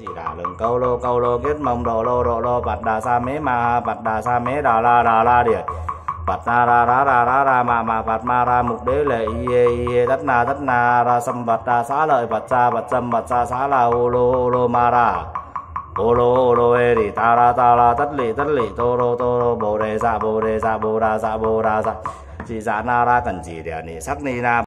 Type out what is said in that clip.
chỉ đà lưng, câu lô câu lô kết mông, đồ lô đồ lô, bạt đà sa mế ma, bạt đà sa mế đà la đà la địa bạt na ra ra ra ra ra, ma ma, bạt ma, ra, mục đế lệ ye ye đất na đất na, ra, sâm, bạt đà, xá lợi, bạt sa bạt sâm bạt sa xá la, ô lô ô lô, ma ra. Ô lô ô lô, ê đi ta ra ta ra, tất lì tất lì tô lô tô lô bồ đề sa bồ đề sa bồ đà sa bồ đà sa chỉ dạ na ra cần chỉ để ni sắc ni na